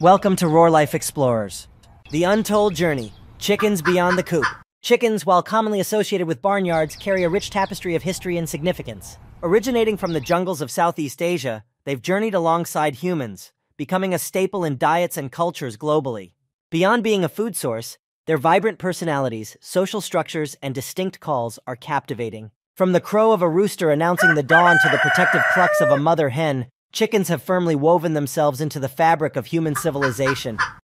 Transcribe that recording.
Welcome to Roar Life Explorers. The Untold Journey Chickens Beyond the Coop. Chickens, while commonly associated with barnyards, carry a rich tapestry of history and significance. Originating from the jungles of Southeast Asia, they've journeyed alongside humans, becoming a staple in diets and cultures globally. Beyond being a food source, their vibrant personalities, social structures, and distinct calls are captivating. From the crow of a rooster announcing the dawn to the protective clucks of a mother hen, chickens have firmly woven themselves into the fabric of human civilization.